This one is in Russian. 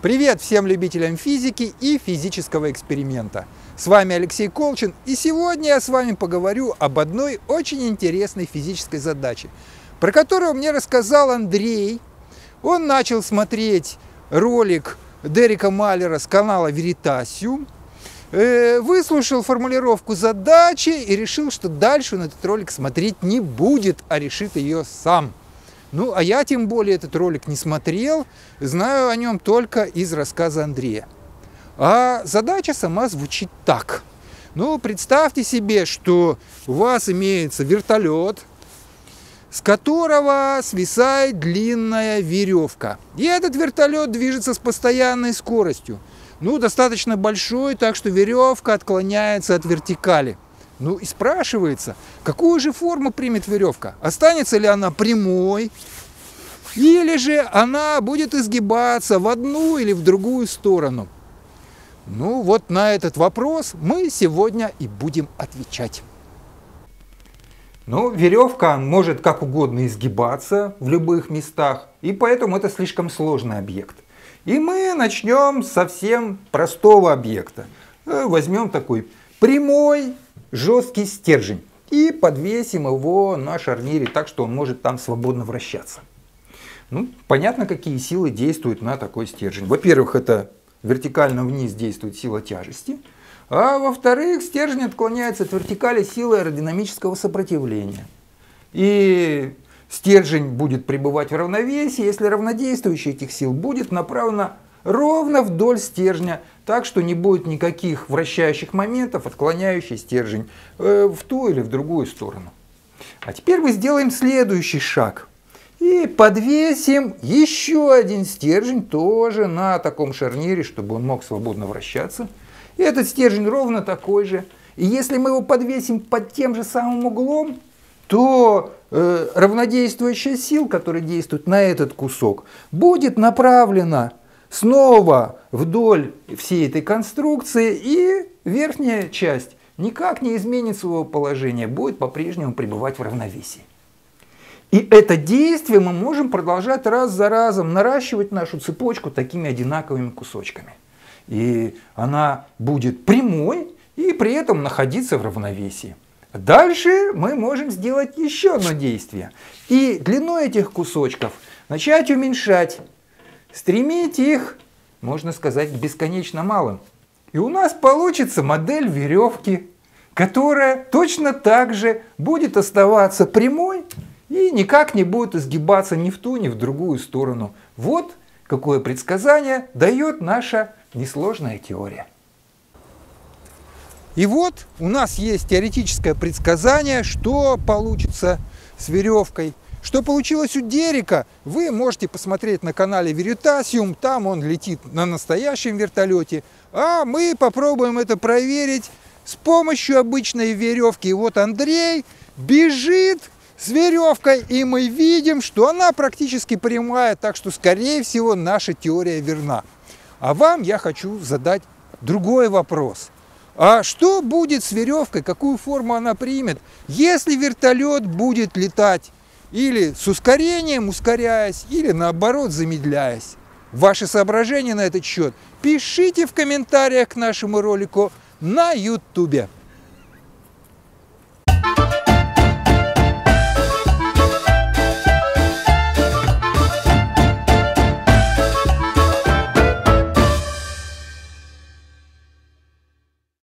Привет всем любителям физики и физического эксперимента. С вами Алексей Колчин, и сегодня я с вами поговорю об одной очень интересной физической задаче, про которую мне рассказал Андрей. Он начал смотреть ролик Дерека Малера с канала Veritasium, э, выслушал формулировку задачи и решил, что дальше он этот ролик смотреть не будет, а решит ее сам. Ну, а я тем более этот ролик не смотрел, знаю о нем только из рассказа Андрея. А задача сама звучит так. Ну, представьте себе, что у вас имеется вертолет, с которого свисает длинная веревка. И этот вертолет движется с постоянной скоростью. Ну, достаточно большой, так что веревка отклоняется от вертикали. Ну и спрашивается, какую же форму примет веревка? Останется ли она прямой? Или же она будет изгибаться в одну или в другую сторону? Ну вот на этот вопрос мы сегодня и будем отвечать. Ну, веревка может как угодно изгибаться в любых местах, и поэтому это слишком сложный объект. И мы начнем с совсем простого объекта. Э, возьмем такой прямой жесткий стержень и подвесим его на шарнире так, что он может там свободно вращаться. Ну, понятно, какие силы действуют на такой стержень. Во-первых, это вертикально вниз действует сила тяжести, а во-вторых, стержень отклоняется от вертикали силой аэродинамического сопротивления. И стержень будет пребывать в равновесии, если равнодействующее этих сил будет направлено ровно вдоль стержня, так что не будет никаких вращающих моментов, отклоняющий стержень э, в ту или в другую сторону. А теперь мы сделаем следующий шаг. И подвесим еще один стержень тоже на таком шарнире, чтобы он мог свободно вращаться. И этот стержень ровно такой же. И если мы его подвесим под тем же самым углом, то э, равнодействующая сила, которая действует на этот кусок, будет направлена снова вдоль всей этой конструкции, и верхняя часть никак не изменит своего положения, будет по-прежнему пребывать в равновесии. И это действие мы можем продолжать раз за разом, наращивать нашу цепочку такими одинаковыми кусочками. И она будет прямой и при этом находиться в равновесии. Дальше мы можем сделать еще одно действие. И длину этих кусочков начать уменьшать стремить их, можно сказать, к бесконечно малым. И у нас получится модель веревки, которая точно так же будет оставаться прямой и никак не будет изгибаться ни в ту, ни в другую сторону. Вот какое предсказание дает наша несложная теория. И вот у нас есть теоретическое предсказание, что получится с веревкой – что получилось у Дерека, вы можете посмотреть на канале Veritasium, там он летит на настоящем вертолете, а мы попробуем это проверить с помощью обычной веревки. И вот Андрей бежит с веревкой, и мы видим, что она практически прямая, так что, скорее всего, наша теория верна. А вам я хочу задать другой вопрос. А что будет с веревкой, какую форму она примет, если вертолет будет летать или с ускорением ускоряясь, или наоборот замедляясь. Ваши соображения на этот счет пишите в комментариях к нашему ролику на YouTube.